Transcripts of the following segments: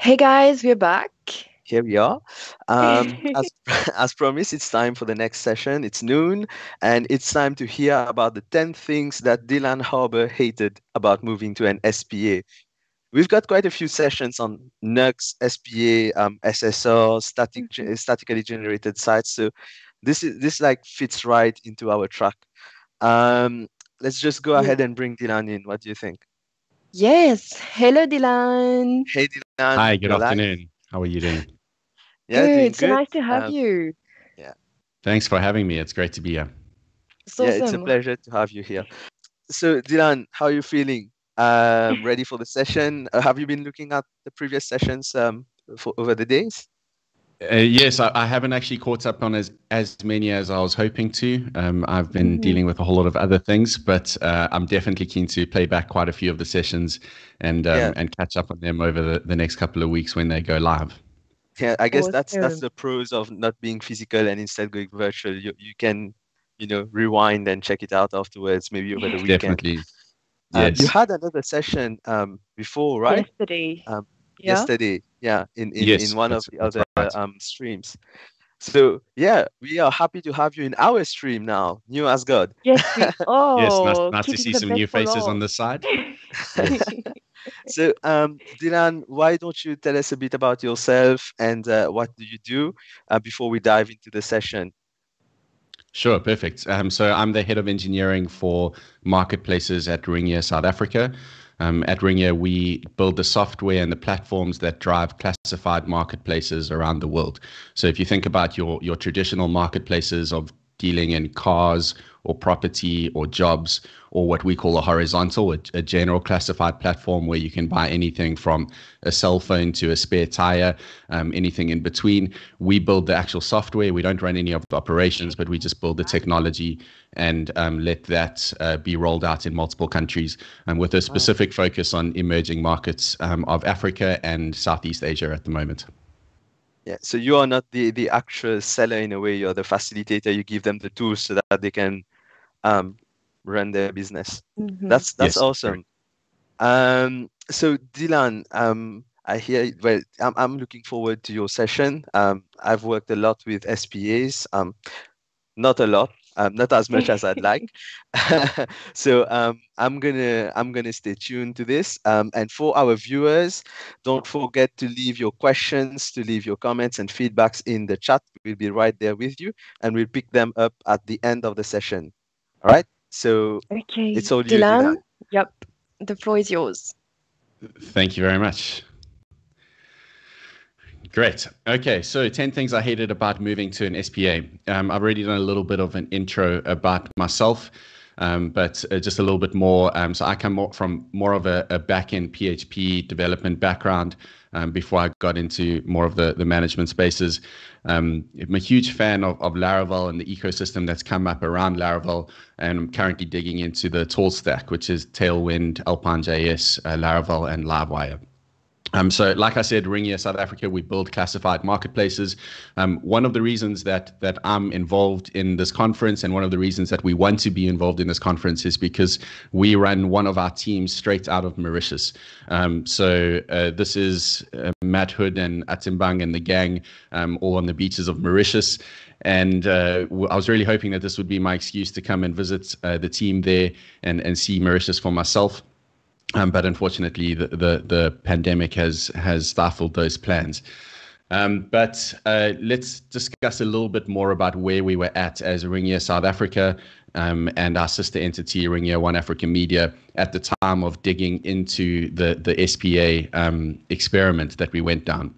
Hey guys, we're back. Here we are. Um, as, as promised, it's time for the next session. It's noon, and it's time to hear about the 10 things that Dylan Harbour hated about moving to an SPA. We've got quite a few sessions on Nuxt, SPA, um, SSR, static, Mhm. statically generated sites. So this is this like fits right into our track. Um, let's just go Yeah. ahead and bring Dylan in. What do you think? Yes. Hello, Dylan. Hey, Dylan. Hi, good you're afternoon. How are you doing? Yeah, good. doing So good. nice to have Um, you. Yeah. Thanks for having me. It's great to be here. It's Yeah, it's a pleasure to have you here. So, Dylan, how are you feeling? Um, ready for the session? Uh, have you been looking at the previous sessions um, for over the days? Uh, yes, I, I haven't actually caught up on as as many as I was hoping to. Um, I've been Mhm. dealing with a whole lot of other things, but uh, I'm definitely keen to play back quite a few of the sessions and um, Yeah. and catch up on them over the, the next couple of weeks when they go live. Yeah, I guess that's that's the pros of not being physical and instead going virtual. You you can, you know, rewind and check it out afterwards, maybe over the weekend. Definitely. Um, Yes. you had another session um, before, right? Yesterday. Yeah. Yesterday, yeah, in in, Yes, in one of the other right. um, streams. So yeah, we are happy to have you in our stream now, New Asgard. Yes. We, oh, yes, nice, nice to see some new faces on last. this side. So, um, Dylan, why don't you tell us a bit about yourself and uh, what do you do uh, before we dive into the session? Sure, perfect. Um, so I'm the head of engineering for marketplaces at Ringier South Africa. Um, at Ringier, we build the software and the platforms that drive classified marketplaces around the world. So if you think about your your traditional marketplaces of dealing in cars or property or jobs or what we call a horizontal, a, a general classified platform where you can buy anything from a cell phone to a spare tire, um, anything in between. We build the actual software. We don't run any of the operations, but we just build the technology and um, let that uh, be rolled out in multiple countries and with a specific focus on emerging markets um, of Africa and Southeast Asia at the moment. Yeah, so you are not the the actual seller in a way, you're the facilitator. You give them the tools so that they can um, run their business. Mhm. That's that's Yes, awesome. Um, so Dylan, um, I hear well, I'm I'm looking forward to your session. Um, I've worked a lot with SPAs, um, not a lot, um, not as much as I'd like. So um, I'm gonna I'm gonna stay tuned to this. Um, and for our viewers, don't forget to leave your questions, to leave your comments and feedbacks in the chat. We'll be right there with you, and we'll pick them up at the end of the session. All right. So Okay. it's all you, Dylan. Dylan. Yep. The floor is yours. Thank you very much. Great. Okay, so 10 things I hated about moving to an SPA. Um, I've already done a little bit of an intro about myself, um, but uh, just a little bit more. Um, so I come more from more of a, a back-end PHP development background um, before I got into more of the, the management spaces. Um, I'm a huge fan of, of Laravel and the ecosystem that's come up around Laravel, and I'm currently digging into the tool stack, which is Tailwind, Alpine.js, uh, Laravel, and Livewire. Um, so, like I said, Ringier South Africa, we build classified marketplaces. Um, one of the reasons that that I'm involved in this conference, and one of the reasons that we want to be involved in this conference, is because we run one of our teams straight out of Mauritius. Um, so uh, this is uh, Matt Hood and Atimbang and the gang, um, all on the beaches of Mauritius. And uh, I was really hoping that this would be my excuse to come and visit uh, the team there and and see Mauritius for myself. Um, but unfortunately, the, the, the pandemic has has stifled those plans. Um, but uh, let's discuss a little bit more about where we were at as Ringier South Africa um, and our sister entity, Ringier One Africa Media, at the time of digging into the the SPA um, experiment that we went down.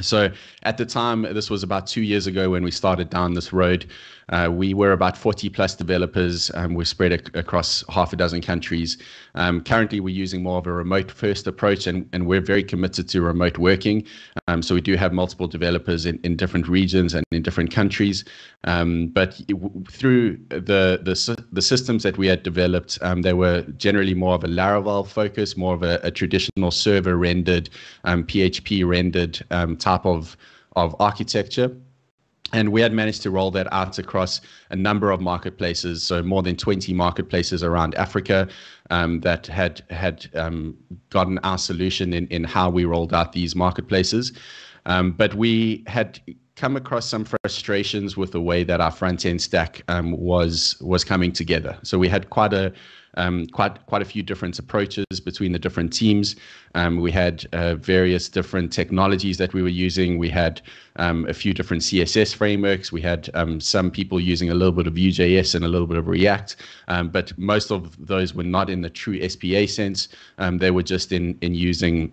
So at the time, this was about two years ago when we started down this road. Uh, we were about 40 plus developers. Um, we're spread ac- across half a dozen countries. Um, currently, we're using more of a remote first approach, and, and we're very committed to remote working. Um, so we do have multiple developers in, in different regions and in different countries. Um, but w- through the, the the systems that we had developed, um, they were generally more of a Laravel focus, more of a, a traditional server rendered, um, PHP rendered um, type of of architecture. And we had managed to roll that out across a number of marketplaces, so more than 20 marketplaces around Africa um, that had had um, gotten our solution in, in how we rolled out these marketplaces. Um, but we had come across some frustrations with the way that our front end stack um, was was coming together. So we had quite a um, quite quite a few different approaches between the different teams. Um, we had uh, various different technologies that we were using. We had um, a few different CSS frameworks. We had um, some people using a little bit of Vue.js and a little bit of React, um, but most of those were not in the true SPA sense. Um, they were just in in using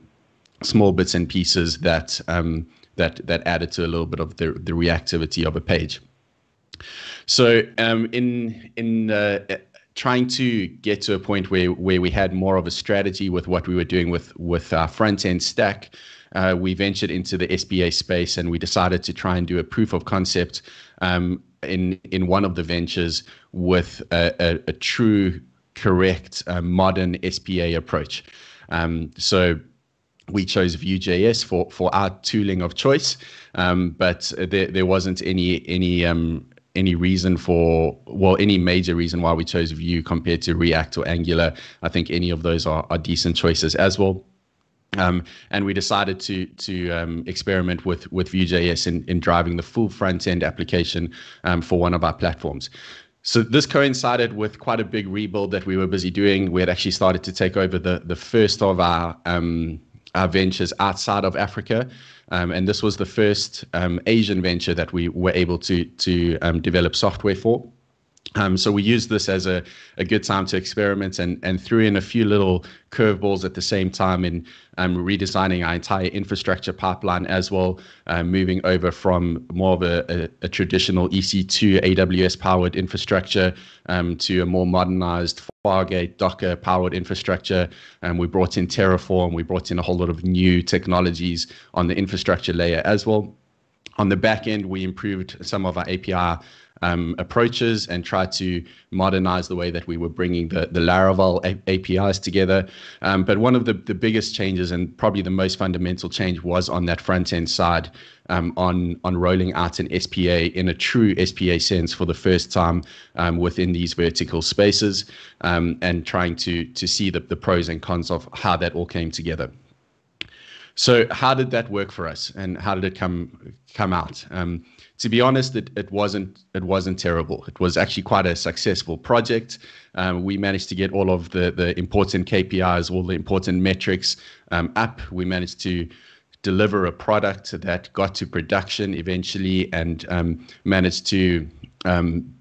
small bits and pieces that that that added to a little bit of the the reactivity of a page. So um, in in uh, trying to get to a point where where we had more of a strategy with what we were doing with with our front end stack. Uh, we ventured into the SPA space and we decided to try and do a proof of concept um, in in one of the ventures with a, a, a true, correct, uh, modern SPA approach. Um, so we chose Vue.js for for our tooling of choice, um, but there there wasn't any any um, any reason for well any major reason why we chose Vue compared to React or Angular. I think any of those are, are decent choices as well. Um, and we decided to to um, experiment with with Vue.js in, in driving the full front end application um, for one of our platforms. So this coincided with quite a big rebuild that we were busy doing. We had actually started to take over the the first of our um, our ventures outside of Africa. Um, and this was the first um, Asian venture that we were able to to um, develop software for. Um, so we used this as a, a good time to experiment and, and threw in a few little curveballs at the same time in um, redesigning our entire infrastructure pipeline as well, uh, moving over from more of a, a, a traditional EC2 AWS powered infrastructure um, to a more modernized Fargate Docker powered infrastructure. And we brought in Terraform, we brought in a whole lot of new technologies on the infrastructure layer as well. On the back end, we improved some of our API um, approaches and try to modernize the way that we were bringing the, the Laravel A- APIs together. Um, but one of the, the biggest changes and probably the most fundamental change was on that front end side um, on, on rolling out an SPA in a true SPA sense for the first time um, within these vertical spaces um, and trying to, to see the, the pros and cons of how that all came together. So how did that work for us, and how did it come come out? Um, to be honest, it, it wasn't it wasn't terrible. It was actually quite a successful project. Um, we managed to get all of the the important KPIs, all the important metrics um, up. We managed to deliver a product that got to production eventually, and um, managed to um,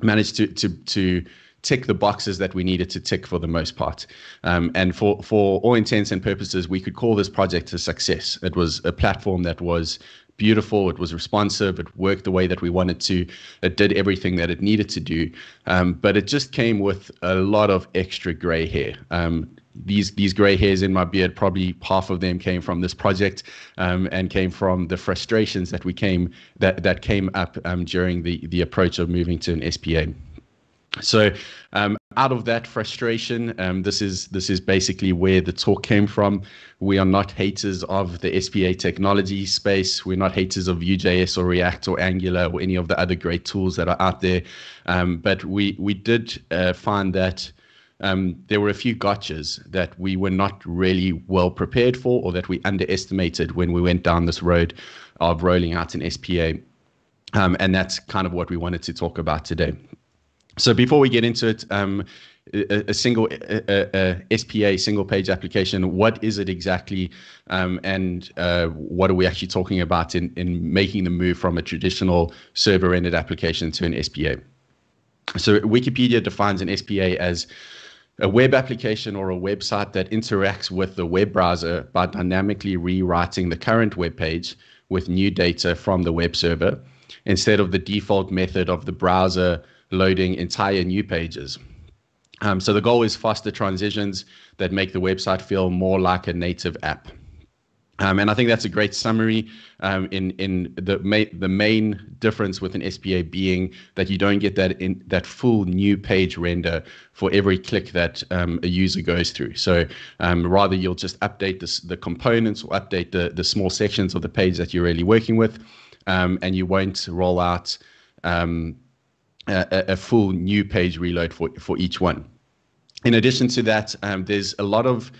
managed to to to tick the boxes that we needed to tick for the most part. Um, and for, for all intents and purposes, we could call this project a success. It was a platform that was beautiful. It was responsive. It worked the way that we wanted to. It did everything that it needed to do. Um, but it just came with a lot of extra gray hair. Um, these these gray hairs in my beard, probably half of them came from this project, um, and came from the frustrations that we came that that came up um, during the the approach of moving to an SPA. So, um, out of that frustration, um, this is this is basically where the talk came from. We are not haters of the SPA technology space. We're not haters of Vue.js or React or Angular or any of the other great tools that are out there. Um, but we we did uh, find that. Um, there were a few gotchas that we were not really well prepared for, or that we underestimated when we went down this road of rolling out an SPA. Um, and that's kind of what we wanted to talk about today. So before we get into it, um, a, a, single a, a, SPA single page application, what is it exactly, um, and uh, what are we actually talking about in in making the move from a traditional server rendered application to an SPA? So Wikipedia defines an SPA as a web application or a website that interacts with the web browser by dynamically rewriting the current web page with new data from the web server instead of the default method of the browser loading entire new pages. Um, so the goal is faster transitions that make the website feel more like a native app. Um, and I think that's a great summary um, in in the ma- the main difference with an SPA being that you don't get that in that full new page render for every click that um, a user goes through. So um, rather you'll just update this, the components or update the the small sections of the page that you're really working with, um, and you won't roll out um, a, a, full new page reload for, for each one. In addition to that, um, there's a lot of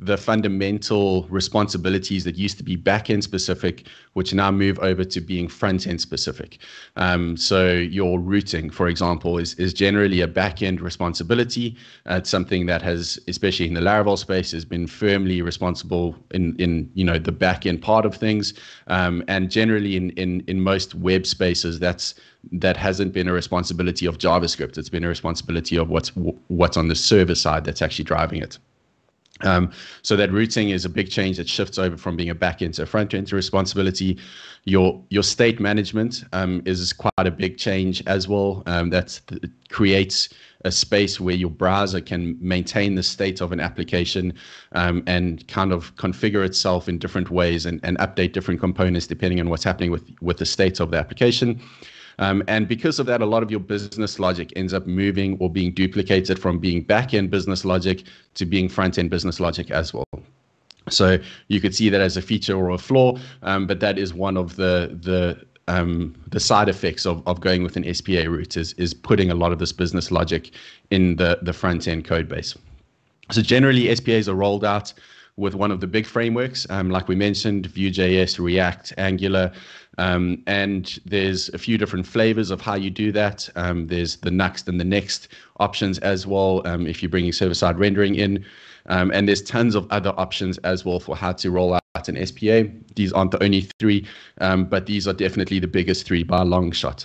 the fundamental responsibilities that used to be back-end specific, which now move over to being front-end specific. Um, so your routing, for example, is, is generally a back-end responsibility. Uh, it's something that has, especially in the Laravel space, has been firmly responsible in, in you know the back-end part of things. Um, and generally in, in, in most web spaces, that's that hasn't been a responsibility of JavaScript. It's been a responsibility of what's what's on the server side that's actually driving it. Um, so that routing is a big change that shifts over from being a back end to a front end responsibility. Your your state management um, is quite a big change as well. Um, that creates a space where your browser can maintain the state of an application um, and kind of configure itself in different ways and, and update different components depending on what's happening with with the state of the application. Um, and because of that, a lot of your business logic ends up moving or being duplicated from being back end business logic to being front end business logic as well. So you could see that as a feature or a flaw, um, but that is one of the the um, the side effects of, of going with an SPA route is is putting a lot of this business logic in the the front end code base. So generally, SPAs are rolled out with one of the big frameworks, um, like we mentioned, Vue.js, React, Angular, um, and there's a few different flavors of how you do that. Um, there's the Next and the Nuxt options as well um, if you're bringing server-side rendering in. Um, and there's tons of other options as well for how to roll out an SPA. These aren't the only three, um, but these are definitely the biggest three by a long shot.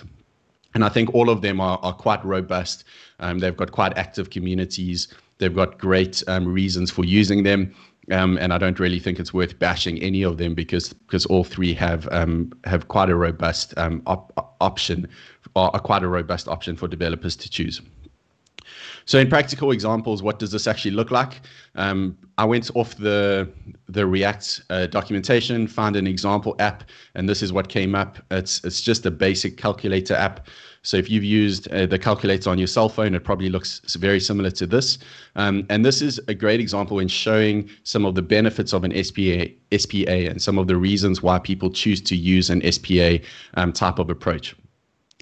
And I think all of them are, are quite robust. Um, they've got quite active communities. They've got great reasons for using them. Um, and I don't really think it's worth bashing any of them because because all three have um, have quite a robust um, op- option, or quite a robust option for developers to choose. So in practical examples, what does this actually look like? Um, I went off the the React uh, documentation, found an example app, and this is what came up. It's it's just a basic calculator app. So if you've used uh, the calculator on your cell phone, it probably looks very similar to this. Um, and this is a great example in showing some of the benefits of an SPA, SPA and some of the reasons why people choose to use an SPA um, type of approach.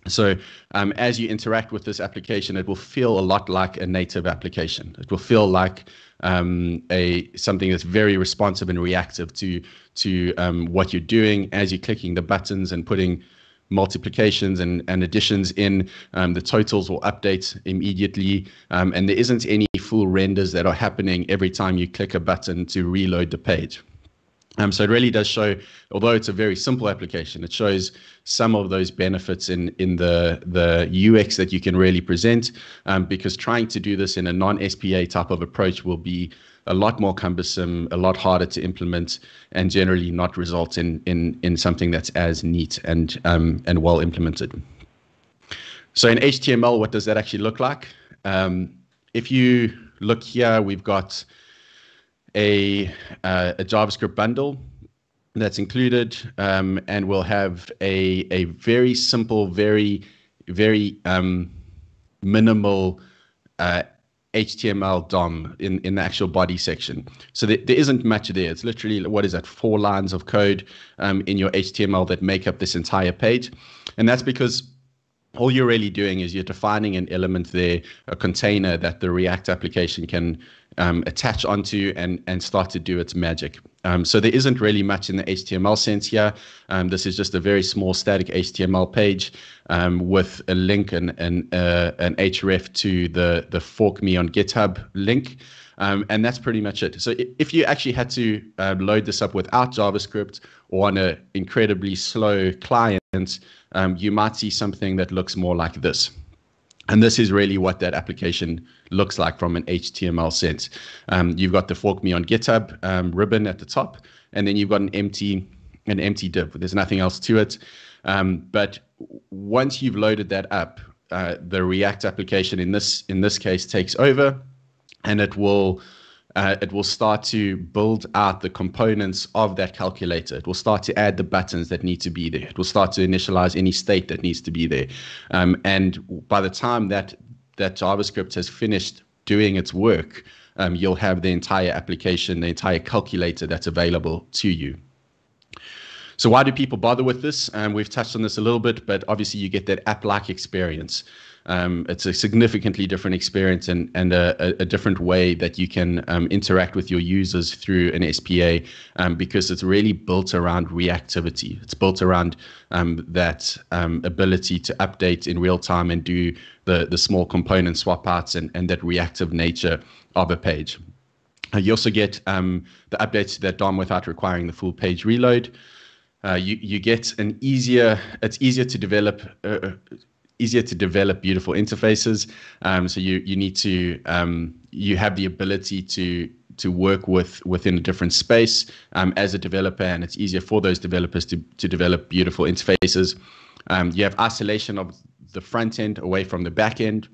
So um, as you interact with this application, it will feel a lot like a native application. It will feel like um, a something that's very responsive and reactive to to um, what you're doing as you're clicking the buttons and putting multiplications and, and additions in. Um, the totals will update immediately. Um, and there isn't any full renders that are happening every time you click a button to reload the page. Um, so it really does show, although it's a very simple application, it shows some of those benefits in in the the UX that you can really present. Um, because trying to do this in a non-SPA type of approach will be a lot more cumbersome, a lot harder to implement, and generally not result in in in something that's as neat and um, and well implemented. So in HTML, what does that actually look like? Um, if you look here, we've got a uh, a JavaScript bundle that's included, um, and we'll have a a very simple, very very um, minimal uh, HTML DOM in, in the actual body section. So there, there isn't much there. It's literally, what is that, four lines of code um, in your HTML that make up this entire page. And that's because all you're really doing is you're defining an element there, a container that the React application can um, attach onto and, and start to do its magic. Um, so there isn't really much in the HTML sense here. Um, this is just a very small static HTML page um, with a link and, and uh, an href to the, the fork me on GitHub link. Um, and that's pretty much it. So if you actually had to uh, load this up without JavaScript or on an incredibly slow client, um, you might see something that looks more like this. And this is really what that application looks like from an HTML sense. Um, you've got the fork me on GitHub um, ribbon at the top, and then you've got an empty an empty div. There's nothing else to it. Um, but once you've loaded that up, uh, the React application in this in this case takes over, and it will uh, it will start to build out the components of that calculator. It will start to add the buttons that need to be there. It will start to initialize any state that needs to be there. Um, and by the time that that JavaScript has finished doing its work, um, you'll have the entire application, the entire calculator that's available to you. So why do people bother with this? Um, we've touched on this a little bit, but obviously you get that app-like experience. Um, it's a significantly different experience and, and a, a different way that you can um, interact with your users through an SPA um, because it's really built around reactivity. It's built around um, that um, ability to update in real time and do the, the small component swap outs and, and that reactive nature of a page. Uh, you also get um, the updates that DOM without requiring the full page reload. Uh, you you get an easier it's easier to develop uh, uh easier to develop beautiful interfaces. Um, so you you need to um, you have the ability to to work with within a different space um, as a developer, and it's easier for those developers to to develop beautiful interfaces. Um, you have isolation of the front end away from the back end.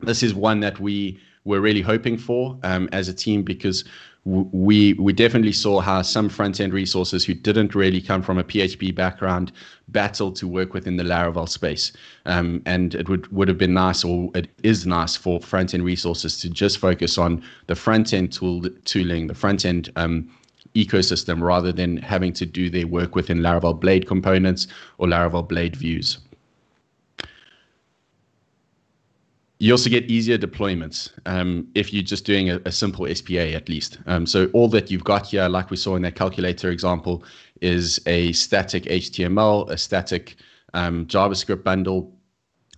This is one that we were really hoping for um, as a team because we we definitely saw how some front end resources who didn't really come from a PHP background battled to work within the Laravel space. Um, and it would would have been nice, or it is nice for front end resources to just focus on the front end tool tooling, the front end um, ecosystem, rather than having to do their work within Laravel Blade components or Laravel Blade views. You also get easier deployments um, if you're just doing a, a simple SPA at least. Um, so all that you've got here, like we saw in that calculator example, is a static HTML, a static um, JavaScript bundle,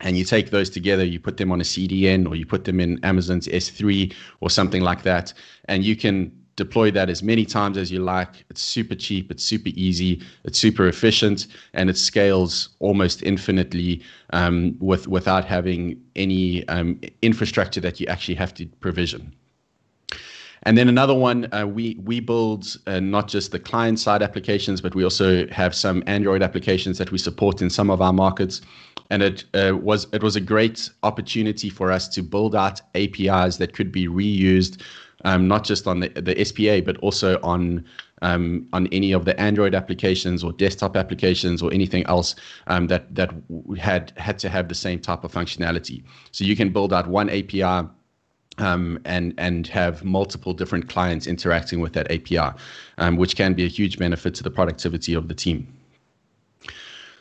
and you take those together, you put them on a CDN or you put them in Amazon's S3 or something like that, and you can deploy that as many times as you like. It's super cheap, it's super easy, it's super efficient, and it scales almost infinitely um, with without having any um, infrastructure that you actually have to provision. And then another one, uh, we we build uh, not just the client side applications, but we also have some Android applications that we support in some of our markets. And it uh, was it was a great opportunity for us to build out APIs that could be reused um, not just on the, the SPA, but also on um, on any of the Android applications or desktop applications or anything else um, that that had had to have the same type of functionality. So you can build out one API. Um, and and have multiple different clients interacting with that API, um, which can be a huge benefit to the productivity of the team.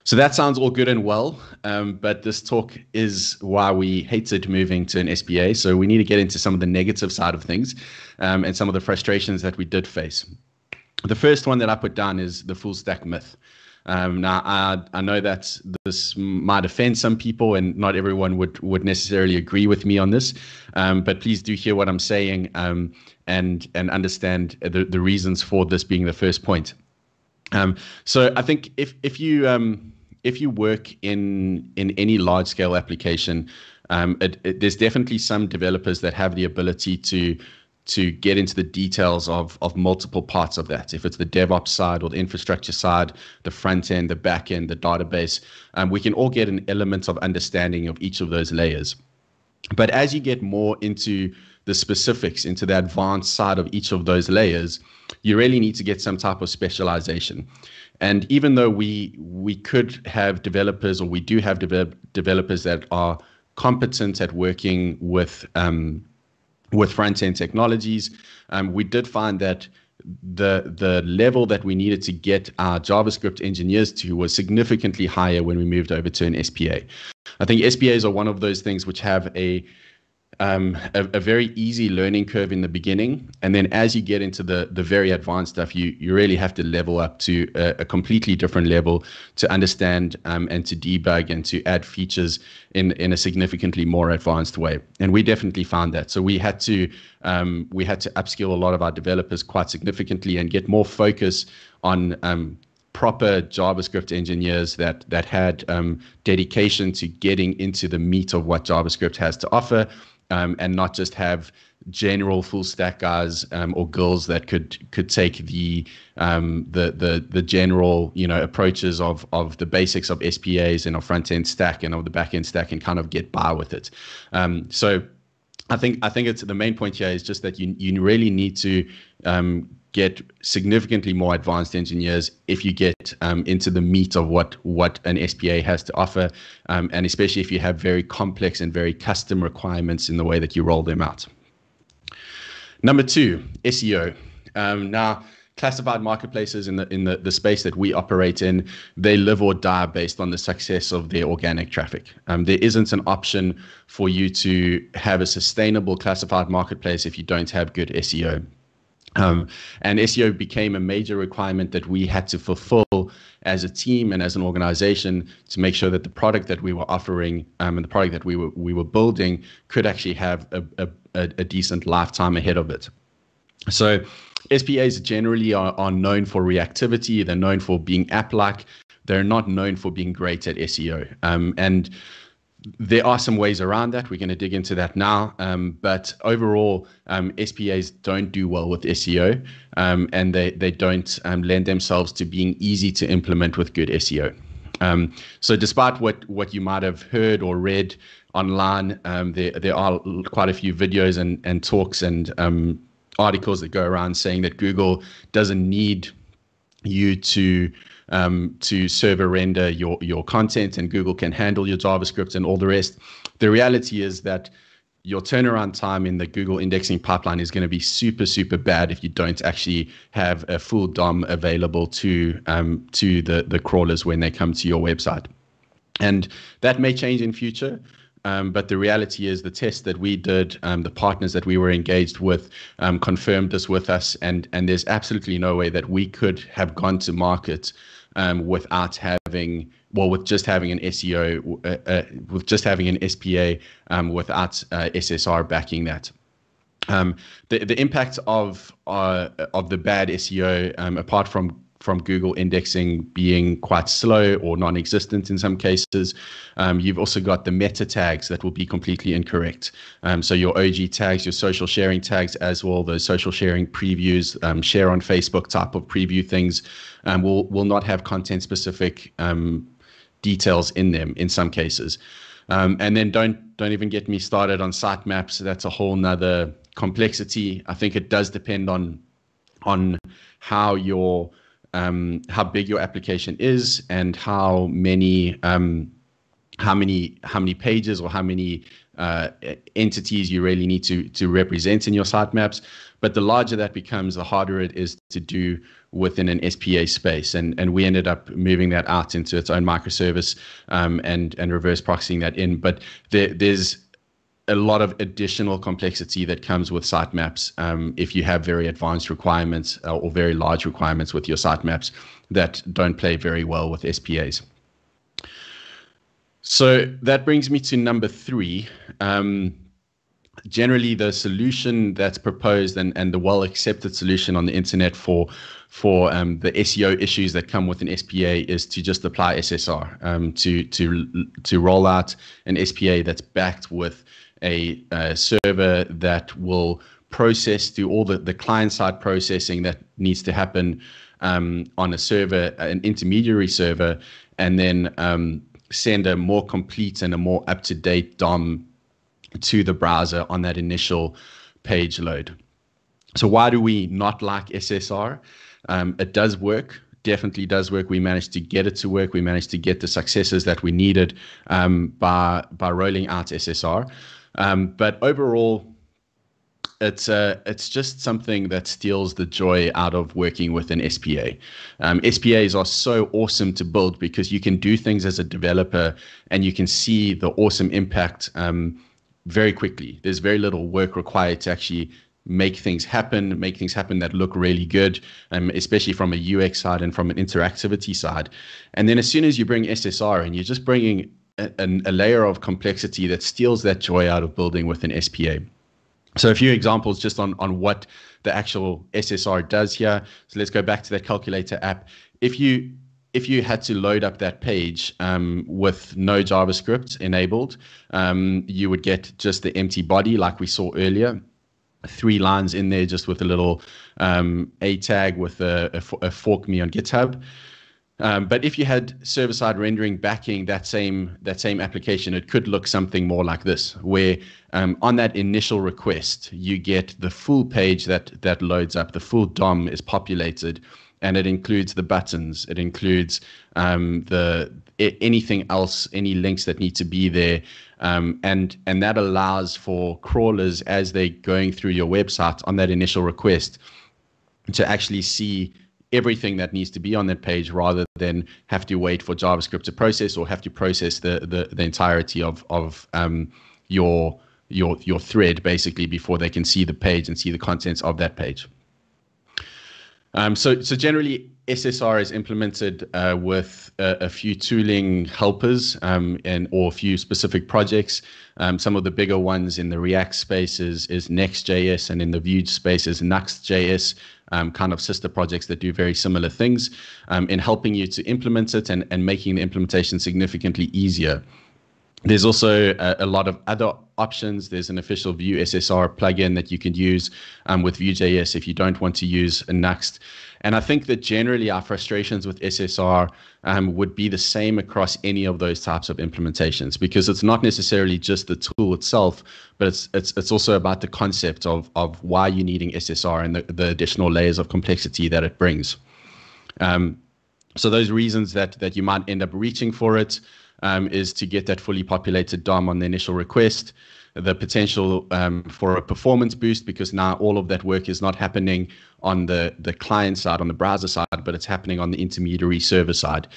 So that sounds all good and well, um, but this talk is why we hated moving to an SPA. So we need to get into some of the negative side of things um, and some of the frustrations that we did face. The first one that I put down is the full stack myth. Um, now, I, I know that this might offend some people, and not everyone would, would necessarily agree with me on this. Um, but please do hear what I'm saying um, and and understand the, the reasons for this being the first point. Um, so I think if if you um, if you work in in any large scale application, um, it, it, there's definitely some developers that have the ability to to get into the details of of multiple parts of that. If it's the DevOps side or the infrastructure side, the front end, the back end, the database, um, we can all get an element of understanding of each of those layers. But as you get more into the specifics, into the advanced side of each of those layers, you really need to get some type of specialization. And even though we we could have developers, or we do have de- developers that are competent at working with um, with front end technologies, um, we did find that the the level that we needed to get our JavaScript engineers to was significantly higher when we moved over to an SPA. I think SPAs are one of those things which have a um, a, a, very easy learning curve in the beginning, and then as you get into the the very advanced stuff, you you really have to level up to a, a completely different level to understand um, and to debug and to add features in in a significantly more advanced way. And we definitely found that. So we had to um, we had to upskill a lot of our developers quite significantly and get more focus on um, proper JavaScript engineers that that had um, dedication to getting into the meat of what JavaScript has to offer, um, and not just have general full stack guys um, or girls that could could take the um, the the the general you know approaches of of the basics of SPAs and of front end stack and of the back end stack and kind of get by with it. Um, so I think I think it's the main point here is just that you you really need to um, get significantly more advanced engineers if you get um, into the meat of what what an SPA has to offer, um, and especially if you have very complex and very custom requirements in the way that you roll them out. Number two, SEO. Um, now, classified marketplaces in the in the, the space that we operate in, they live or die based on the success of their organic traffic. Um, there isn't an option for you to have a sustainable classified marketplace if you don't have good SEO. Um, and SEO became a major requirement that we had to fulfill as a team and as an organization to make sure that the product that we were offering um, and the product that we were we were building could actually have a, a, a decent lifetime ahead of it. So SPAs generally are, are known for reactivity. They're known for being app-like. They're not known for being great at SEO. Um, and there are some ways around that. We're going to dig into that now. Um, but overall, um, SPAs don't do well with SEO, um, and they they don't um, lend themselves to being easy to implement with good SEO. Um, so, despite what what you might have heard or read online, um, there there are quite a few videos and and talks and articles that go around saying that Google doesn't need you to um, to server render your your content, and Google can handle your JavaScript and all the rest. The reality is that your turnaround time in the Google indexing pipeline is going to be super super bad if you don't actually have a full DOM available to um, to the the crawlers when they come to your website, and that may change in future. Um, but the reality is, the test that we did, um, the partners that we were engaged with, um, confirmed this with us, and and there's absolutely no way that we could have gone to market um, without having, well, with just having an SEO, uh, uh, with just having an SPA, um, without uh, SSR backing that. Um, the the impact of uh, of the bad SEO, um, apart from from Google indexing being quite slow or non-existent in some cases. Um, you've also got the meta tags that will be completely incorrect. Um, so your OG tags, your social sharing tags, as well those social sharing previews, um, share on Facebook type of preview things, um, will will not have content specific um, details in them in some cases. Um, and then don't don't even get me started on sitemaps. That's a whole nother complexity. I think it does depend on on how your um, how big your application is and how many um, how many how many pages or how many uh, entities you really need to to represent in your sitemaps. But the larger that becomes, the harder it is to do within an SPA space. And and we ended up moving that out into its own microservice um, and and reverse proxying that in. But there, there's a lot of additional complexity that comes with sitemaps um, if you have very advanced requirements uh, or very large requirements with your sitemaps that don't play very well with SPAs. So that brings me to number three. Um, generally, the solution that's proposed and, and the well accepted solution on the internet for for um, the SEO issues that come with an SPA is to just apply SSR um, to to to roll out an SPA that's backed with a, a server that will process through all the, the client side processing that needs to happen um, on a server, an intermediary server, and then um, send a more complete and a more up to date DOM to the browser on that initial page load. So, why do we not like SSR? Um, it does work definitely does work. We managed to get it to work. We managed to get the successes that we needed um, by by rolling out SSR. Um, but overall, it's uh, it's just something that steals the joy out of working with an SPA. Um, SPAs are so awesome to build because you can do things as a developer and you can see the awesome impact um, very quickly. There's very little work required to actually make things happen, make things happen that look really good, um, especially from a UX side and from an interactivity side. And then as soon as you bring SSR in, you're just bringing a, a layer of complexity that steals that joy out of building with an SPA. So a few examples just on, on what the actual SSR does here. So let's go back to that calculator app. If you if you had to load up that page um, with no JavaScript enabled, um, you would get just the empty body like we saw earlier. Three lines in there just with a little um, A tag with a, a, a fork me on GitHub. Um, but if you had server-side rendering backing that same that same application, it could look something more like this, where um, on that initial request, you get the full page that that loads up, the full DOM is populated, and it includes the buttons, it includes um, the anything else, any links that need to be there, um, and and that allows for crawlers as they're going through your website on that initial request to actually see everything that needs to be on that page rather than have to wait for JavaScript to process or have to process the the, the entirety of of um, your your your thread basically before they can see the page and see the contents of that page. Um, so so generally SSR is implemented uh, with a, a, few tooling helpers um, and or a few specific projects. Um, some of the bigger ones in the React space is, is Next.js and in the Vue space is Nuxt.js, um, kind of sister projects that do very similar things um, in helping you to implement it and, and making the implementation significantly easier. There's also a, a, lot of other options. There's an official Vue SSR plugin that you can use um, with Vue.js if you don't want to use a Nuxt. And I think that generally our frustrations with SSR um, would be the same across any of those types of implementations because it's not necessarily just the tool itself, but it's it's it's also about the concept of of why you're needing SSR and the, the additional layers of complexity that it brings. Um, so those reasons that that you might end up reaching for it um, is to get that fully populated DOM on the initial request, the potential um, for a performance boost because now all of that work is not happening on the, the client side, on the browser side, but it's happening on the intermediary server side.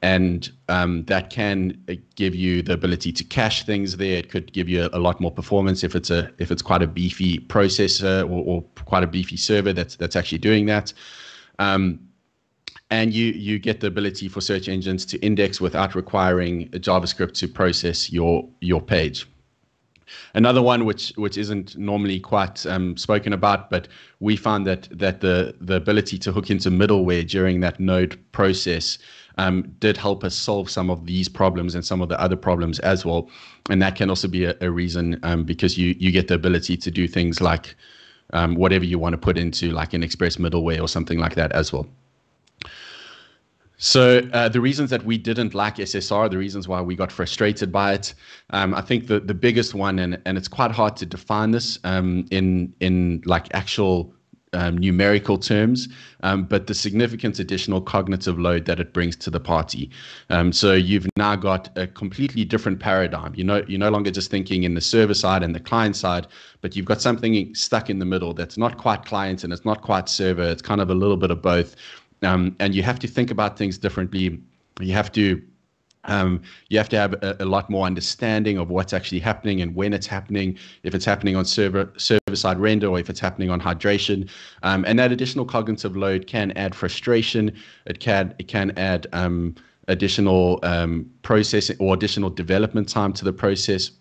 And um, that can uh, give you the ability to cache things there. It could give you a, a lot more performance if it's a if it's quite a beefy processor or, or quite a beefy server that's that's actually doing that. Um, and you you get the ability for search engines to index without requiring JavaScript to process your your page. Another one which which isn't normally quite um, spoken about, but we found that that the the ability to hook into middleware during that node process um, did help us solve some of these problems and some of the other problems as well. And that can also be a, a reason um, because you you get the ability to do things like um, whatever you want to put into like an express middleware or something like that as well. So uh, the reasons that we didn't like SSR, the reasons why we got frustrated by it, um, I think the the biggest one, and and it's quite hard to define this um, in in like actual um, numerical terms, um, but the significant additional cognitive load that it brings to the party. Um, so you've now got a completely different paradigm. You know, you're no longer just thinking in the server side and the client side, but you've got something stuck in the middle that's not quite client and it's not quite server. It's kind of a little bit of both um, and you have to think about things differently. You have to um, you have to have a, a, lot more understanding of what's actually happening and when it's happening, if it's happening on server server side render or if it's happening on hydration. Um, and that additional cognitive load can add frustration. It can it can add um, additional um, processing or additional development time to the process.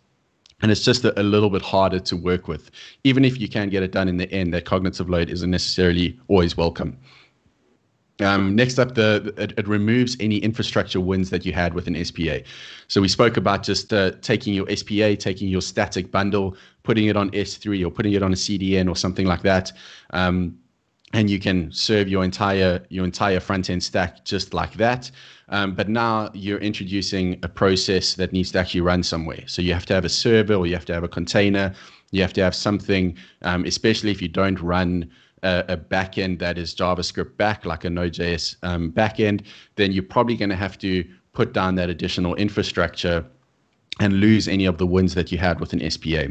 And it's just a, a, little bit harder to work with. Even if you can get it done in the end, that cognitive load isn't necessarily always welcome. Um, next up, the it, it, removes any infrastructure wins that you had with an SPA. So we spoke about just uh, taking your SPA, taking your static bundle, putting it on S3 or putting it on a CDN or something like that, um, and you can serve your entire your entire front end stack just like that. Um, but now you're introducing a process that needs to actually run somewhere. So you have to have a server or you have to have a container. You have to have something, um, especially if you don't run a, a backend that is JavaScript back, like a Node.js um, backend, then you're probably going to have to put down that additional infrastructure and lose any of the wins that you had with an SPA.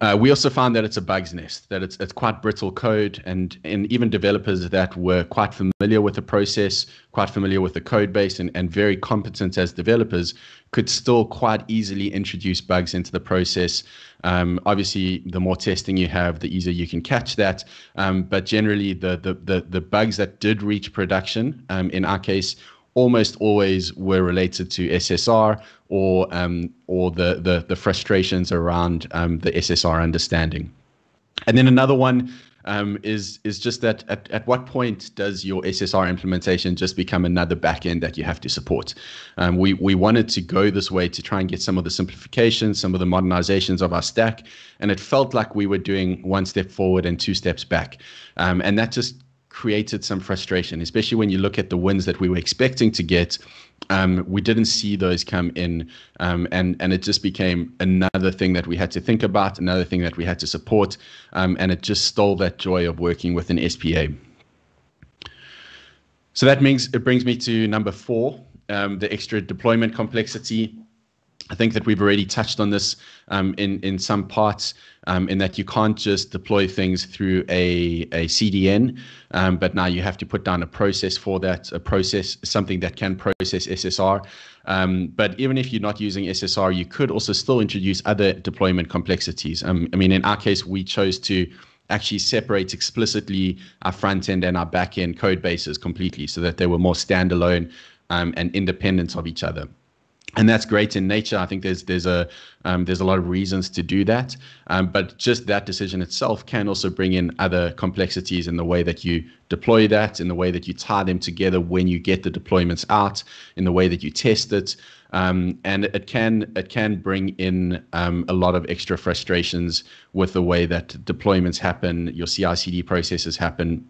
Uh, we also found that it's a bugs nest, that it's it's quite brittle code, and and even developers that were quite familiar with the process, quite familiar with the code base, and, and very competent as developers could still quite easily introduce bugs into the process. Um, obviously, the more testing you have, the easier you can catch that. Um, but generally, the, the the the bugs that did reach production, um, in our case, almost always were related to SSR or um, or the, the, the frustrations around um, the SSR understanding. And then another one um, is is just that at, at what point does your SSR implementation just become another backend that you have to support? Um, we we wanted to go this way to try and get some of the simplifications, some of the modernizations of our stack, and it felt like we were doing one step forward and two steps back, um, and that just created some frustration, especially when you look at the wins that we were expecting to get. Um, we didn't see those come in, um, and and it just became another thing that we had to think about, another thing that we had to support, um, and it just stole that joy of working with an SPA. So that means it brings me to number four, um, the extra deployment complexity. I think that we've already touched on this um, in in some parts, um, in that you can't just deploy things through a, a CDN, um, but now you have to put down a process for that, a process, something that can process SSR. Um, but even if you're not using SSR, you could also still introduce other deployment complexities. Um, I mean, in our case, we chose to actually separate explicitly our front end and our back end code bases completely so that they were more standalone um, and independent of each other and that's great in nature. I think there's there's a um, there's a lot of reasons to do that, um, but just that decision itself can also bring in other complexities in the way that you deploy that, in the way that you tie them together when you get the deployments out, in the way that you test it, um, and it can it can bring in um, a lot of extra frustrations with the way that deployments happen, your CI/CD processes happen,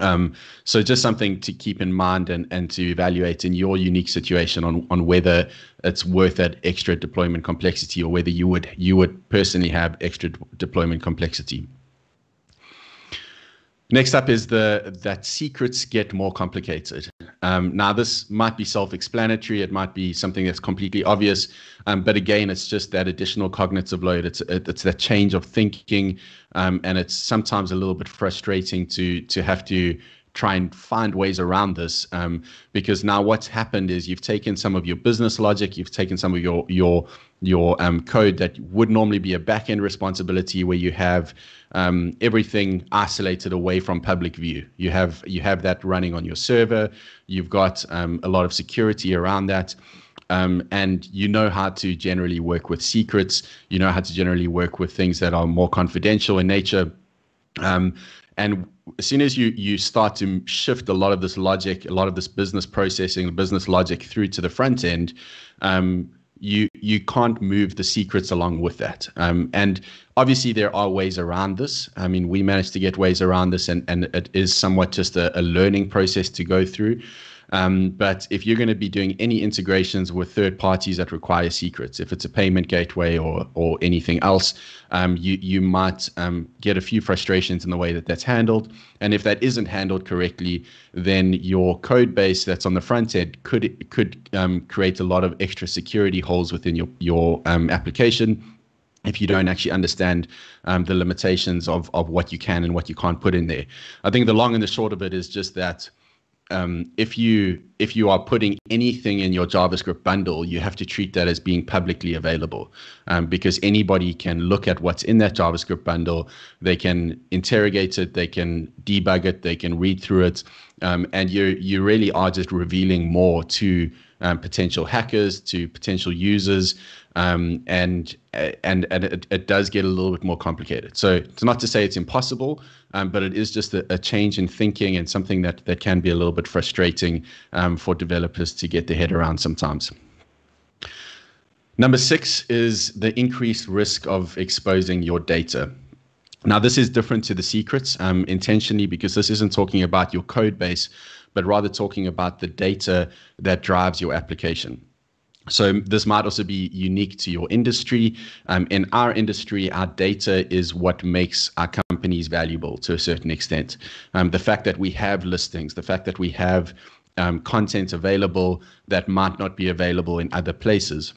um, so just something to keep in mind and, and to evaluate in your unique situation on, on whether it's worth that extra deployment complexity or whether you would you would personally have extra deployment complexity. Next up is the that secrets get more complicated. Um, now this might be self-explanatory. It might be something that's completely obvious, um, but again, it's just that additional cognitive load. It's it's that change of thinking, um, and it's sometimes a little bit frustrating to to have to try and find ways around this um, because now what's happened is you've taken some of your business logic, you've taken some of your your your um, code that would normally be a back-end responsibility where you have um, everything isolated away from public view. You have you have that running on your server. You've got um, a lot of security around that. Um, and you know how to generally work with secrets. You know how to generally work with things that are more confidential in nature. Um, and as soon as you you start to shift a lot of this logic, a lot of this business processing, business logic through to the front end, um, you you can't move the secrets along with that. Um, and obviously there are ways around this. I mean, we managed to get ways around this, and and it is somewhat just a, a learning process to go through. Um, but if you're going to be doing any integrations with third parties that require secrets, if it's a payment gateway or or anything else, um, you you might um, get a few frustrations in the way that that's handled. And if that isn't handled correctly, then your code base that's on the front end could could um, create a lot of extra security holes within your your um, application if you don't actually understand um, the limitations of, of what you can and what you can't put in there. I think the long and the short of it is just that um, if you if you are putting anything in your JavaScript bundle, you have to treat that as being publicly available, um, because anybody can look at what's in that JavaScript bundle. They can interrogate it, they can debug it, they can read through it, um, and you you really are just revealing more to um, potential hackers, to potential users, um, and and and it, it, does get a little bit more complicated. So it's not to say it's impossible, um, but it is just a, a, change in thinking and something that that can be a little bit frustrating um, for developers to get their head around sometimes. Number six is the increased risk of exposing your data. Now, this is different to the secrets um, intentionally because this isn't talking about your code base, but rather talking about the data that drives your application. So this might also be unique to your industry. Um, in our industry, our data is what makes our companies valuable to a certain extent. Um, the fact that we have listings, the fact that we have um, content available that might not be available in other places.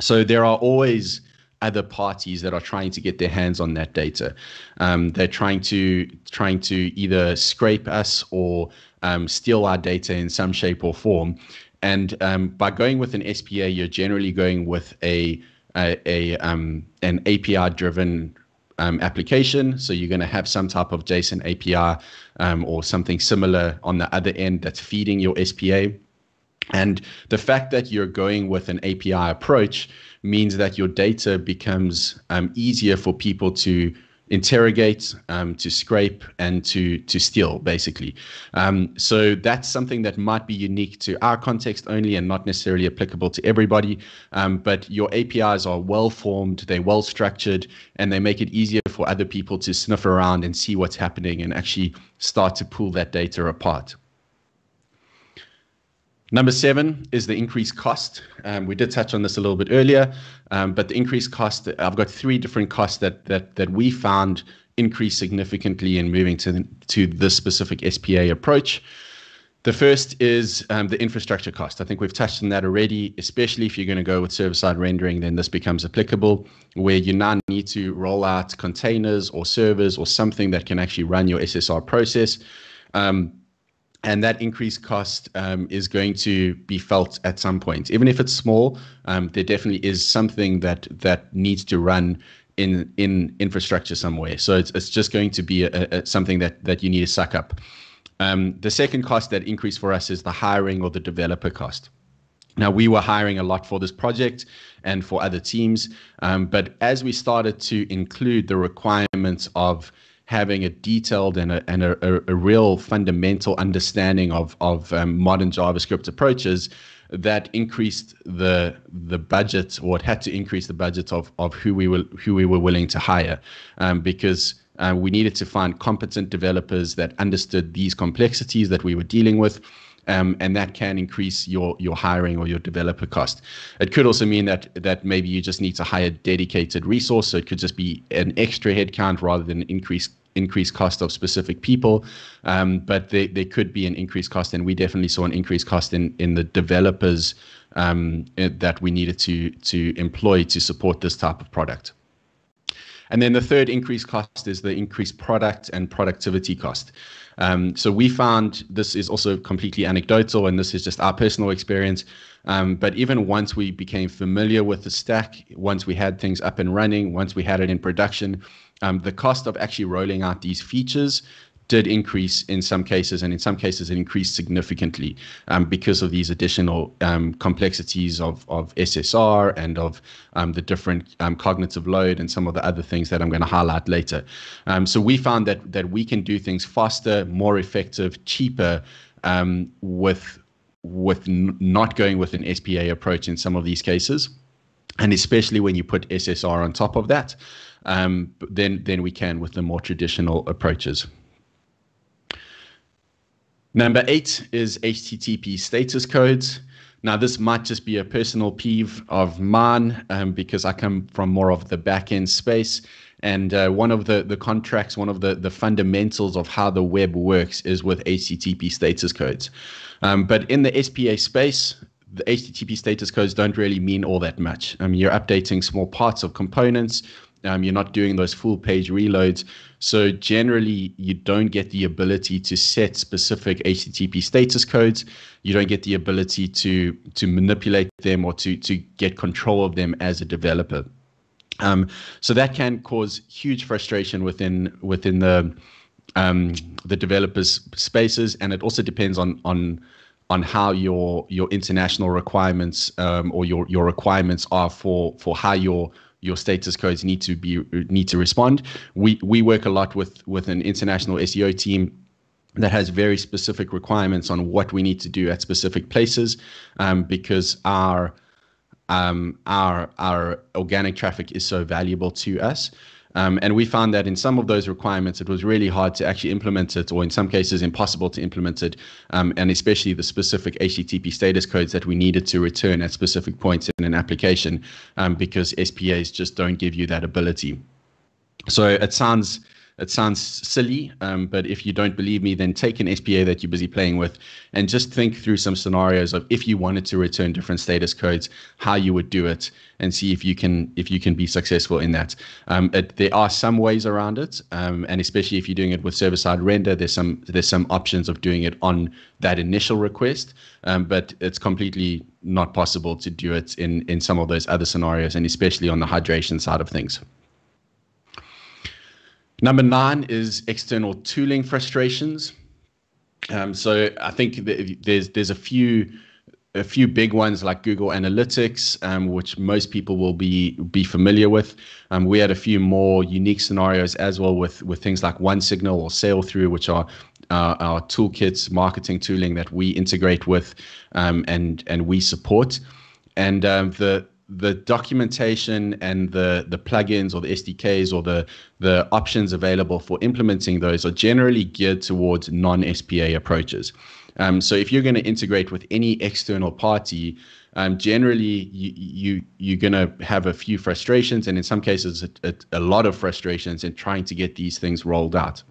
So there are always other parties that are trying to get their hands on that data. Um, they're trying to trying to either scrape us or um, steal our data in some shape or form. And um, by going with an SPA, you're generally going with a a, a um, an API driven um, application. So you're going to have some type of JSON API um, or something similar on the other end that's feeding your SPA. And the fact that you're going with an API approach means that your data becomes um, easier for people to interrogate, um, to scrape, and to to steal, basically. Um, so that's something that might be unique to our context only, and not necessarily applicable to everybody. Um, but your APIs are well formed, they're well structured, and they make it easier for other people to sniff around and see what's happening and actually start to pull that data apart. Number seven is the increased cost. Um, we did touch on this a little bit earlier, um, but the increased cost, I've got three different costs that, that, that we found increased significantly in moving to, to this specific SPA approach. The first is um, the infrastructure cost. I think we've touched on that already, especially if you're going to go with server side rendering, then this becomes applicable where you now need to roll out containers or servers or something that can actually run your SSR process. Um, and that increased cost um, is going to be felt at some point. Even if it's small, um, there definitely is something that that needs to run in in infrastructure somewhere. So it's, it's just going to be a, a, something that that you need to suck up. Um, the second cost that increased for us is the hiring or the developer cost. Now, we were hiring a lot for this project and for other teams, um, but as we started to include the requirements of having a detailed and a, and a, a real fundamental understanding of, of um, modern JavaScript approaches, that increased the the budget, or it had to increase the budget of, of who we were who we were willing to hire, um, because uh, we needed to find competent developers that understood these complexities that we were dealing with. Um, and that can increase your your hiring or your developer cost. It could also mean that that maybe you just need to hire dedicated resource. So it could just be an extra headcount rather than increased increased cost of specific people. Um, but there, there could be an increased cost, and we definitely saw an increased cost in in the developers um, that we needed to to employ to support this type of product. And then the third increased cost is the increased product and productivity cost. Um, so we found this is also completely anecdotal, and this is just our personal experience. Um, but even once we became familiar with the stack, once we had things up and running, once we had it in production, um, the cost of actually rolling out these features did increase in some cases, and in some cases it increased significantly um, because of these additional um, complexities of, of SSR and of um, the different um, cognitive load and some of the other things that I'm going to highlight later. Um, so we found that that we can do things faster, more effective, cheaper um, with with not going with an SPA approach in some of these cases, and especially when you put SSR on top of that. then, then we can with the more traditional approaches. Number eight is HTTP status codes. Now, this might just be a personal peeve of mine um, because I come from more of the back end space. And uh, one of the, the contracts, one of the, the fundamentals of how the web works is with HTTP status codes. Um, but in the SPA space, the HTTP status codes don't really mean all that much. Um, you're updating small parts of components. Um, you're not doing those full page reloads. So generally, you don't get the ability to set specific HTTP status codes. You don't get the ability to to manipulate them or to to get control of them as a developer. Um, so that can cause huge frustration within within the um, the developers spaces, and it also depends on on on how your your international requirements um, or your your requirements are for for how your your status codes need to be need to respond. We we work a lot with with an international SEO team that has very specific requirements on what we need to do at specific places um, because our um, our our organic traffic is so valuable to us. Um, and we found that in some of those requirements, it was really hard to actually implement it, or in some cases, impossible to implement it, um, and especially the specific HTTP status codes that we needed to return at specific points in an application, um, because SPAs just don't give you that ability. So it sounds it sounds silly, um, but if you don't believe me, then take an SPA that you're busy playing with and just think through some scenarios of if you wanted to return different status codes, how you would do it, and see if you can if you can be successful in that. Um, it, there are some ways around it, um, and especially if you're doing it with server side render, there's some there's some options of doing it on that initial request, um, but it's completely not possible to do it in in some of those other scenarios, and especially on the hydration side of things. Number nine is external tooling frustrations. Um, so I think there's there's a few a few big ones like Google Analytics, um, which most people will be be familiar with. Um, we had a few more unique scenarios as well with with things like OneSignal or Sailthru, which are uh, our toolkits, marketing tooling that we integrate with um, and and we support. And um, the the documentation and the the plugins or the SDKs or the the options available for implementing those are generally geared towards non-SPA approaches. Um, so if you're going to integrate with any external party, um, generally you, you you're going to have a few frustrations and in some cases a, a, a lot of frustrations in trying to get these things rolled out.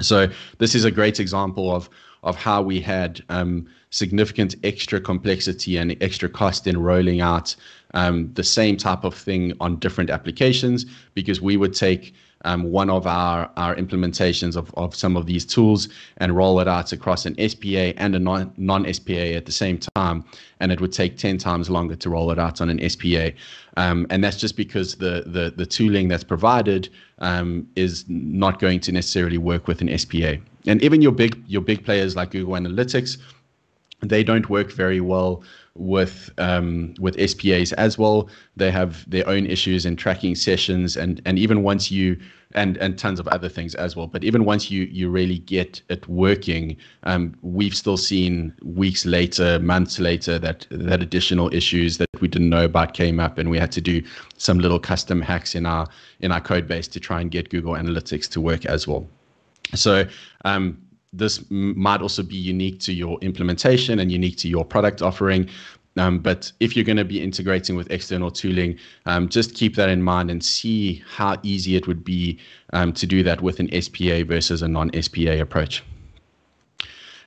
So this is a great example of of how we had um, significant extra complexity and extra cost in rolling out um, the same type of thing on different applications because we would take um, one of our, our implementations of, of some of these tools and roll it out across an SPA and a non, non-SPA at the same time. And it would take 10 times longer to roll it out on an SPA. Um, and that's just because the, the, the tooling that's provided um, is not going to necessarily work with an SPA. And even your big, your big players like Google Analytics, they don't work very well with um, with SPAs as well. They have their own issues in tracking sessions, and and even once you and and tons of other things as well. But even once you you really get it working, um, we've still seen weeks later, months later that that additional issues that we didn't know about came up, and we had to do some little custom hacks in our in our code base to try and get Google Analytics to work as well. So um, this might also be unique to your implementation and unique to your product offering. Um, but if you're going to be integrating with external tooling, um, just keep that in mind and see how easy it would be um, to do that with an SPA versus a non SPA approach.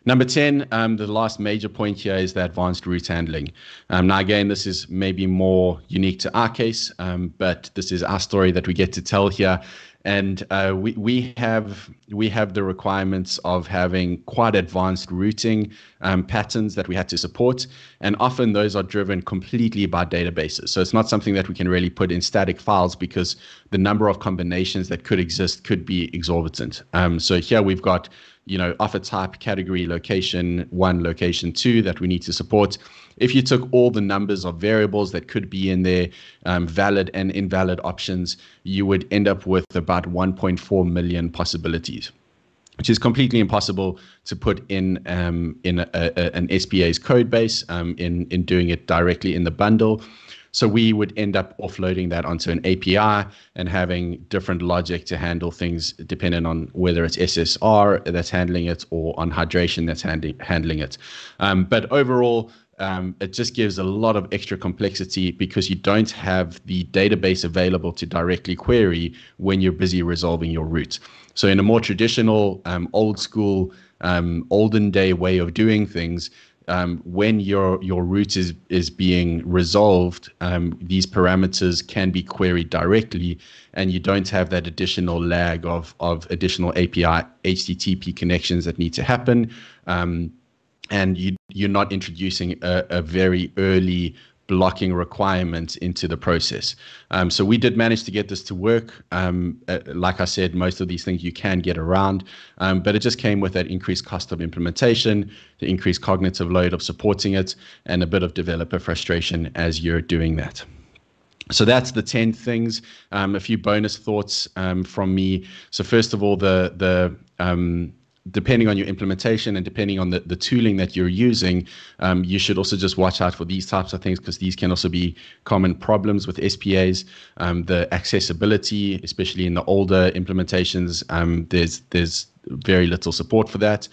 Number 10, um, the last major point here is the advanced route handling. Um, now, again, this is maybe more unique to our case, um, but this is our story that we get to tell here and uh, we we have we have the requirements of having quite advanced routing um, patterns that we had to support, and often those are driven completely by databases. So it's not something that we can really put in static files because the number of combinations that could exist could be exorbitant. Um, so here we've got you know offer type, category, location one, location two that we need to support if you took all the numbers of variables that could be in there, um, valid and invalid options, you would end up with about 1.4 million possibilities which is completely impossible to put in um, in a, a, an SPA's code base um, in in doing it directly in the bundle. So we would end up offloading that onto an API and having different logic to handle things depending on whether it's SSR that's handling it or on hydration that's handling handling it. Um, but overall, um, it just gives a lot of extra complexity because you don't have the database available to directly query when you're busy resolving your route. So, in a more traditional, um, old school, um, olden day way of doing things, um, when your your route is is being resolved, um, these parameters can be queried directly, and you don't have that additional lag of of additional API HTTP connections that need to happen. Um, and you you're not introducing a, a very early blocking requirement into the process. Um, so we did manage to get this to work. Um, uh, like I said, most of these things you can get around, um, but it just came with that increased cost of implementation, the increased cognitive load of supporting it, and a bit of developer frustration as you're doing that. So that's the 10 things. Um, a few bonus thoughts um, from me. So first of all, the the um, depending on your implementation and depending on the, the tooling that you're using, um, you should also just watch out for these types of things because these can also be common problems with SPAs. Um, the accessibility, especially in the older implementations, um, there's there's very little support for that.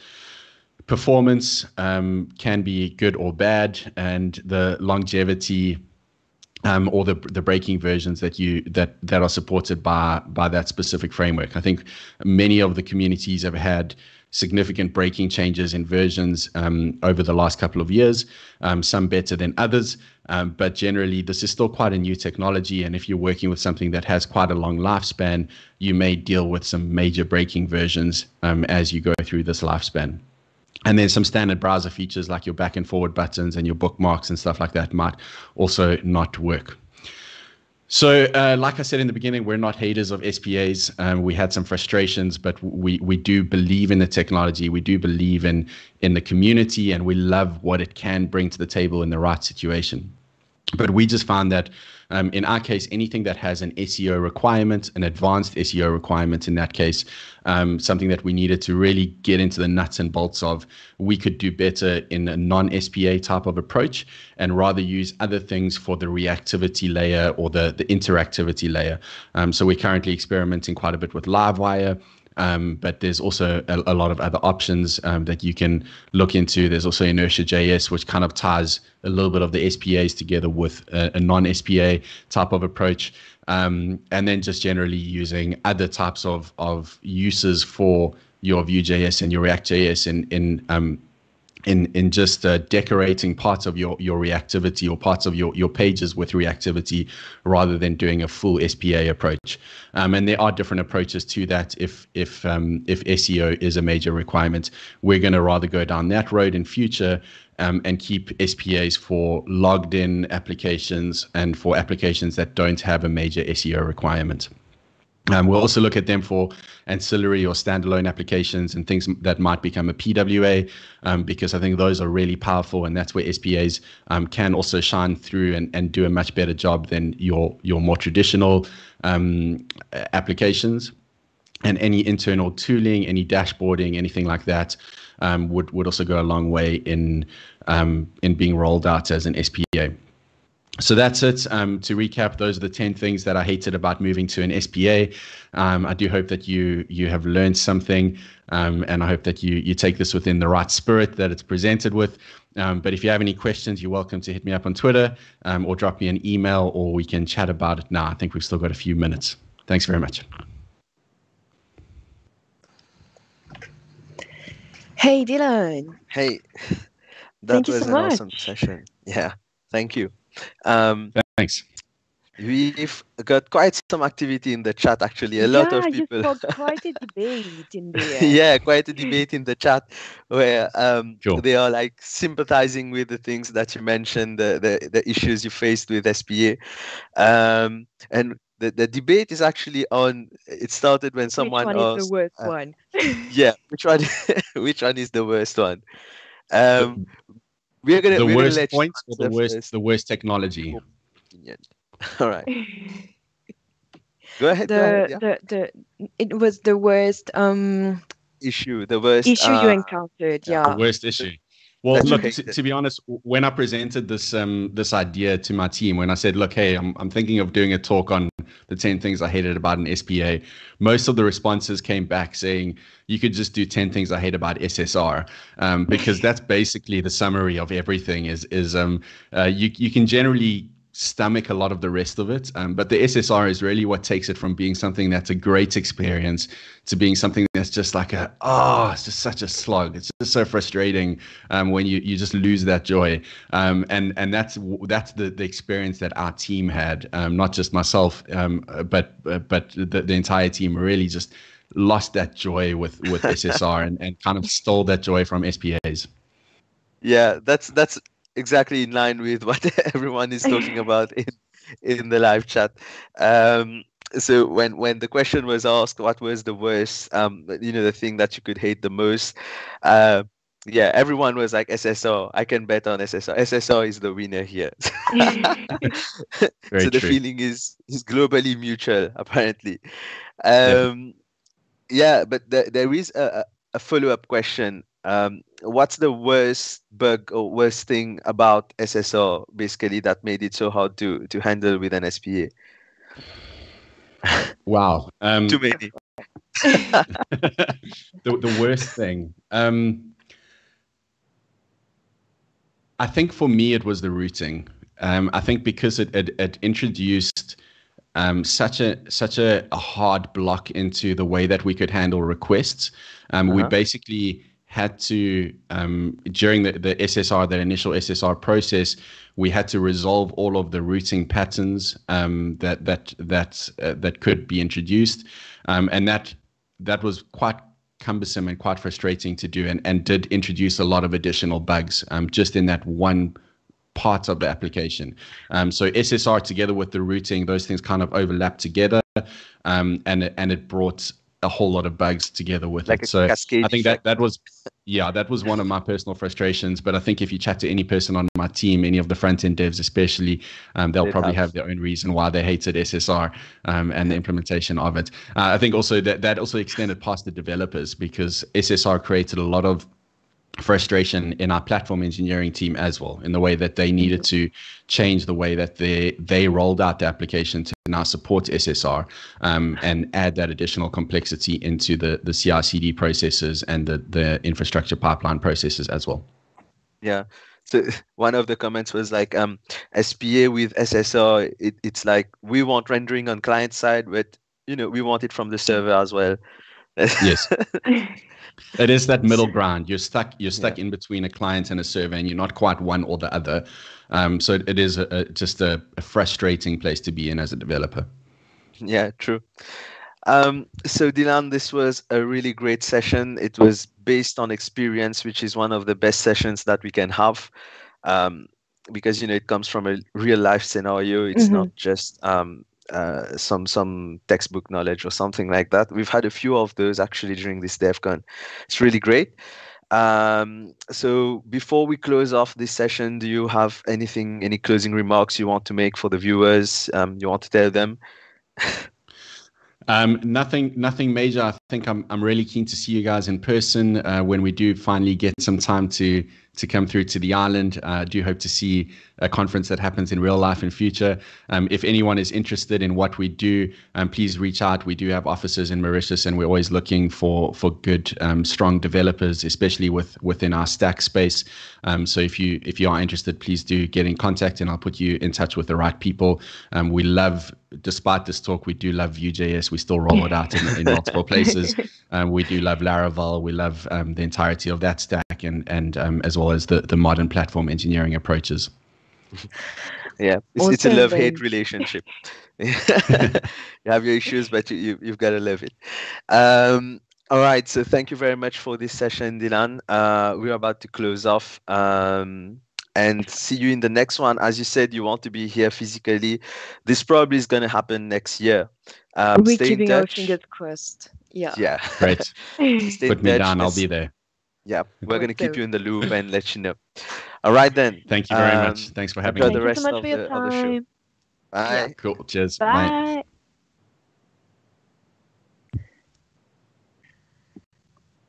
Performance um, can be good or bad, and the longevity. Um, or the the breaking versions that you that that are supported by by that specific framework. I think many of the communities have had significant breaking changes in versions um, over the last couple of years, um, some better than others. Um, but generally, this is still quite a new technology. And if you're working with something that has quite a long lifespan, you may deal with some major breaking versions um, as you go through this lifespan. And then some standard browser features like your back and forward buttons and your bookmarks and stuff like that might also not work. So, uh, like I said in the beginning, we're not haters of SPAs. Um, we had some frustrations, but we we do believe in the technology. We do believe in in the community, and we love what it can bring to the table in the right situation. But we just found that um, in our case, anything that has an SEO requirement, an advanced SEO requirement in that case, um, something that we needed to really get into the nuts and bolts of, we could do better in a non SPA type of approach and rather use other things for the reactivity layer or the, the interactivity layer. Um, so we're currently experimenting quite a bit with Livewire. Um, but there's also a, a, lot of other options um, that you can look into. There's also Inertia.js, which kind of ties a little bit of the SPAs together with a, a non SPA type of approach. Um, and then just generally using other types of, of uses for your Vue.js and your React.js in in um, in in just uh, decorating parts of your your reactivity or parts of your your pages with reactivity rather than doing a full SPA approach. Um, and there are different approaches to that. If if um, if SEO is a major requirement, we're going to rather go down that road in future. Um, and keep SPAs for logged in applications and for applications that don't have a major SEO requirement. Um, we'll also look at them for ancillary or standalone applications and things that might become a PWA, um, because I think those are really powerful, and that's where SPAs um, can also shine through and, and do a much better job than your your more traditional um, applications. And any internal tooling, any dashboarding, anything like that, um, would would also go a long way in um, in being rolled out as an SPA so that's it. Um, to recap, those are the ten things that I hated about moving to an SPA. Um, I do hope that you you have learned something, um, and I hope that you you take this within the right spirit that it's presented with. Um, but if you have any questions, you're welcome to hit me up on Twitter um, or drop me an email, or we can chat about it now. I think we've still got a few minutes. Thanks very much. Hey, Dylan. Hey, that Thank you was so an awesome session. Yeah, thank you. Um, Thanks. we've got quite some activity in the chat. Actually, a lot yeah, of people. you spoke quite a debate in there. yeah, quite a debate in the chat where um, Sure. they are like sympathizing with the things that you mentioned, the, the, the issues you faced with SPA. Um, and the, the debate is actually on, it started when someone Which one asked, is the worst uh, one? yeah, which one, which one is the worst one? Um, we're gonna, the we're gonna worst let you point or the worst first. the worst technology. All right, go ahead. go ahead, the yeah. the the it was the worst um Issue, the worst issue you uh, encountered. yeah, the Yeah. worst issue. Well, That you look, to, be honest, when I presented this um, this idea to my team, when I said, "Look, hey, I'm I'm thinking of doing a talk on the ten things I hated about an SPA," most of the responses came back saying, "You could just do ten things I hate about SSR," um, because that's basically the summary of everything. Is is um uh, you you can generally stomach a lot of the rest of it. Um, but the SSR is really what takes it from being something that's a great experience to being something that's just like a oh, it's just such a slog. It's just so frustrating um, when you you just lose that joy. Um, and and that's that's the the experience that our team had, um, not just myself, um, but but the, the entire team really just lost that joy with with SSR and, and kind of stole that joy from SPAs. Yeah, that's that's exactly in line with what everyone is talking about in in the live chat. Um, so when when the question was asked, what was the worst, um, you know, the thing that you could hate the most, uh, yeah, everyone was like SSO. I can bet on SSO. SSO is the winner here. So the true. feeling is is globally mutual, apparently. Um, yeah, but there, there is a, a- a follow up question. Um, what's the worst bug or worst thing about SSO basically that made it so hard to to handle with an SPA? Wow. Um, Too many. the, the worst thing. Um, I think for me it was the routing. Um, I think because it, it, it introduced um, such a such a, a hard block into the way that we could handle requests. Um, We Uh-huh. basically had to um, during the, the SSR, that initial SSR process, we had to resolve all of the routing patterns um, that that that uh, that could be introduced, um, and that that was quite cumbersome and quite frustrating to do, and, and did introduce a lot of additional bugs um, just in that one part of the application. Um, so SSR together with the routing, those things kind of overlap together, um, and and it brought a whole lot of bugs together with Like it. So I think that that was yeah that was one of my personal frustrations. But I think if you chat to any person on my team, any of the front end devs especially, um, they'll They'd probably have- have their own reason why they hated SSR um, and the implementation of it. Uh, I think also that that also extended past the developers because SSR created a lot of frustration in our platform engineering team as well in the way that they needed to change the way that they they rolled out the application to now support SSR um, and add that additional complexity into the the CI/CD processes and the the infrastructure pipeline processes as well. Yeah. So one of the comments was like, um, SPA with ssr it, it's like we want rendering on client side, but you know we want it from the server as well. Yes. it is that middle ground. You're stuck. You're stuck in between a client and a server, and you're not quite one or the other. Um, so it, it is a, a, just a, a frustrating place to be in as a developer. Yeah, true. Um, so Dylan, this was a really great session. It was based on experience, which is one of the best sessions that we can have. Um, because you know it comes from a real life scenario. It's Mhm. not just um, uh, some some textbook knowledge or something like that. We've had a few of those actually during this DevCon. It's really great. Um, so before we close off this session, do you have anything, any closing remarks you want to make for the viewers? Um, you want to tell them? Um, nothing, nothing major. I think I'm, I'm really keen to see you guys in person uh, when we do finally get some time to to come through to the island. Uh, I do hope to see a conference that happens in real life in future. Um, if anyone is interested in what we do, um, please reach out. We do have offices in Mauritius, and we're always looking for for good, um, strong developers, especially with within our stack space. Um, so if you if you are interested, please do get in contact, and I'll put you in touch with the right people. Um, we love, despite this talk, we do love Vue.js. We still roll it out in, in multiple places. Um, we do love Laravel. We love um, the entirety of that stack, and and um, as well as the the modern platform engineering approaches. Yeah, it's, it's a love hate relationship. you have your issues, but you, you, you've got to love it. Um, all right, so thank you very much for this session, Dylan. Uh, we're about to close off um, and see you in the next one. As you said, you want to be here physically. This probably is going to happen next year. Um, We're stay in keeping our fingers crossed. Yeah. Yeah, Great. stay Put in me touch. down. I'll be there. Yeah, we're going to keep you in the loop and let you know. All right, then. Thank you very Um, much. Thanks for having enjoy me. the Thank you rest so much of for your the- of the show. time. Bye. Cool. Cheers. Bye. Bye.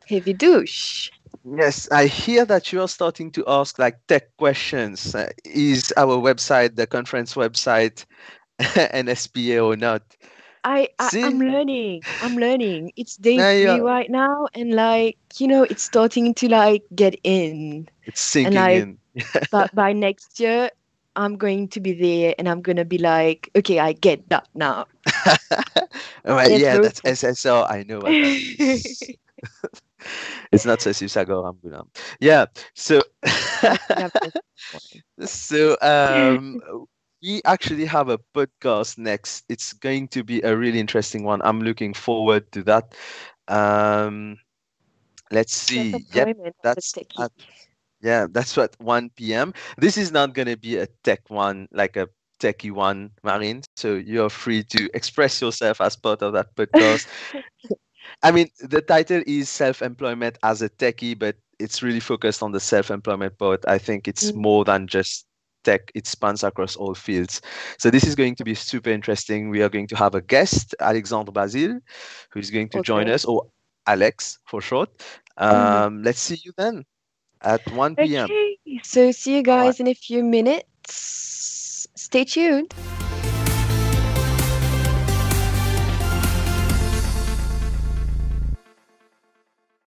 Heavy douche. Yes, I hear that you are starting to ask like tech questions. Uh, is our website, the conference website, an SPA or not? I, I i'm learning. I'm learning. It's day Now three right now, and like you know, it's starting to like get in. It's sinking I- in. But by next year, I'm going to be there, and I'm gonna be like, okay, I get that now. All right, yeah, that's SSO. I know what that is. It's not Sesi Sagor Ambula. Yeah, so so um we actually have a podcast next. It's going to be a really interesting one. I'm looking forward to that. Um let's see. Yep, Self-employment as a that's at- yeah, that's what 1 p.m. This is not gonna be a tech one, like a techie one, Marine. So you're free to express yourself as part of that podcast. I mean, the title is self-employment as a techie, but it's really focused on the self-employment part. I think it's Mm. more than just tech; it spans across all fields. So this is going to be super interesting. We are going to have a guest, Alexandre Basile, who is going to join us, or Alex for short. Um, Let's see you then at 1 p.m. Okay, so see you All right. guys in a few minutes. Stay tuned.